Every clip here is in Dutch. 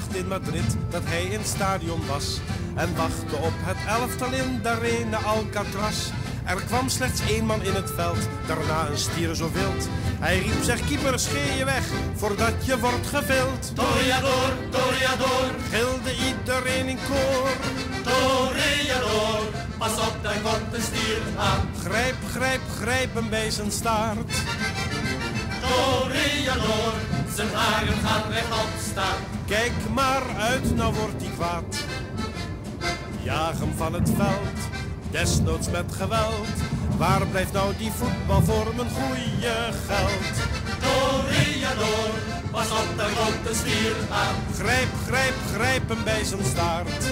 dacht in Madrid dat hij in het stadion was. En wachtte op het elftal in de arena Alcatraz. Er kwam slechts één man in het veld, daarna een stier zo wild. Hij riep, zeg keeper, scheer je weg, voordat je wordt gevild. Toreador, toreador, Gilde iedereen in koor. toreador. Pas op, daar komt de stier aan. Grijp, grijp, grijp hem bij zijn staart. Toreador, gaan rechtop staan. Kijk maar uit, nou wordt hij kwaad. Jaag hem van het veld, desnoods met geweld. Waar blijft nou die voetbal voor mijn goede geld? Toreador, pas op, daar komt de stier aan. Grijp, grijp, grijp hem bij zijn staart.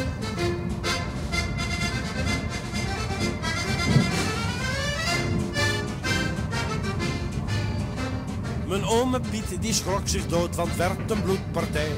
Mijn ome Piet die schrok zich dood, want werd een bloedpartij.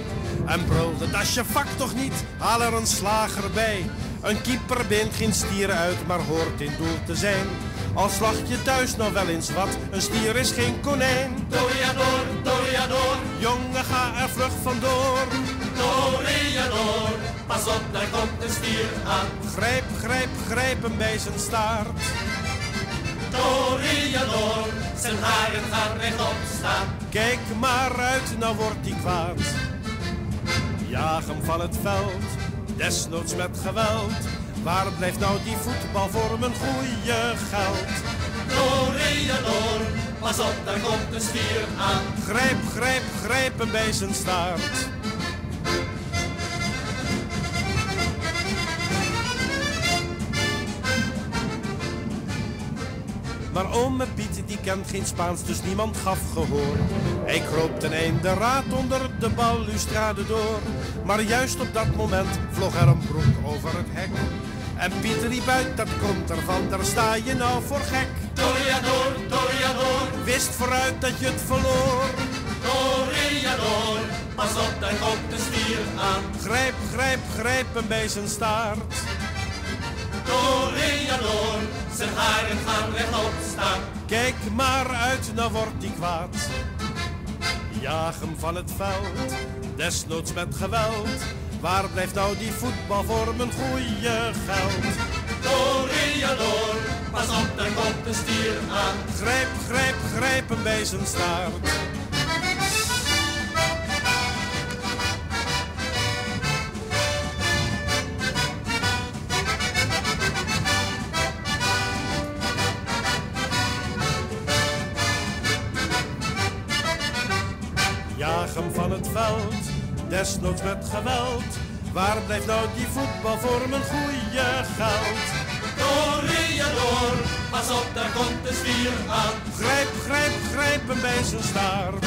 En brulde, dat is je vak toch niet, haal er een slager bij. Een keeper beent geen stieren uit, maar hoort in doel te zijn. Al slag je thuis nog wel eens wat, een stier is geen konijn. Toreador, toreador, Jongen, ga er vlug vandoor. toreador. Pas op, daar komt de stier aan. Grijp, grijp, grijp hem bij zijn staart. Toreador, zijn haren gaan rechtop staan. Kijk maar uit, nou wordt hij kwaad. Jaag hem van het veld, desnoods met geweld. Waar blijft nou die voetbal voor mijn goede geld? Toreador, pas op, daar komt de stier aan. Grijp, grijp, grijp hem bij zijn staart. Maar ome Piet die kent geen Spaans, dus niemand gaf gehoor. Hij kroop ten einde raad onder de balustrade door. Maar juist op dat moment vloog er een broek over het hek. En Piet riep uit, dat komt ervan, daar sta je nou voor gek. Toreador, toreador, Wist vooruit dat je het verloor. toreador. Pas op, daar komt de stier aan. Grijp, grijp, grijp hem bij zijn staart. Toreador, zijn haren gaan. Maar uit, nou wordt hij kwaad. Jaag van het veld, desnoods met geweld. Waar blijft nou die voetbal voor mijn goede geld? Toreador, pas op, daar komt de stier aan. Grijp, grijp, grijp hem bij zijn staart. Van het veld, desnoods met geweld. Waar blijft nou die voetbal voor mijn goede geld? Toreador, pas op, daar komt de stier aan. Grijp, grijp, grijp hem bij zijn staart.